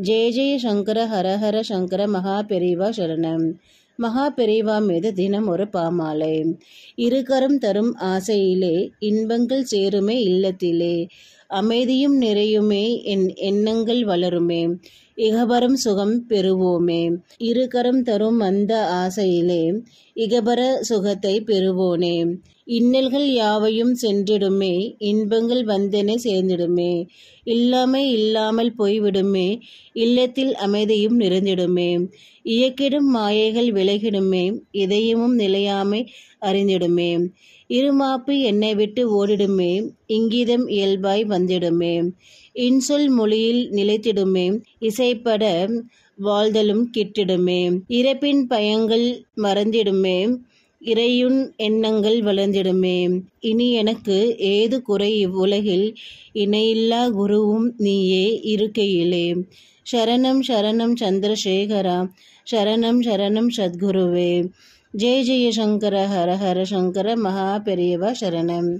ஜெய ஜெய சங்கர ஹர ஹர சங்கர மகா பெரிவா சரணம். மகா பெரிவா மீது தினம் ஒரு பாமாலை. இருகரம் தரும் ஆசையிலே இன்பங்கள் சேருமே இல்லத்திலே. அமைதியும் நிறையுமே என் எண்ணங்கள் வளருமே. இகபரம் சுகம் பெறுவோமே. இருகரம் தரும் அந்த ஆசையிலே இகபர சுகத்தை பெறுவோனே. இன்னல்கள் யாவையும் சென்றிடுமே இன்பங்கள் வந்தென சேர்ந்திடுமே. இல்லாமை இல்லாமல் போய்விடுமே இல்லத்தில் அமைதியும் நிறைந்திடுமே. இயக்கிடும் மாயைகள் விலகிடுமே இதயமும் நிலையாமை அறிந்திடுமே. இருமாப்பு என்னை விட்டு ஓடிடுமே இங்கிதம் இயல்பாய் வந்திடுமே. இன்சொல் மொழியில் நிலைத்திடுமே இசைப்பட வாழ்தலும் கிட்டிடுமே. இறப்பின் பயங்கள் மறந்திடுமே. இறையுன் எண்ணங்கள் வளர்ந்திடுமே. இனி எனக்கு ஏது குறை இவ்வுலகில்? இணையில்லா குருவும் நீயே இருக்கையிலே. சரணம் சரணம் சந்திரசேகரா. சரணம் சரணம் சத்குருவே. ஜெய ஜெய சங்கர ஹர ஹர சங்கர மகா பெரியவா சரணம்.